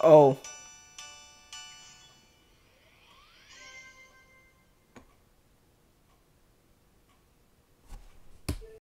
Oh.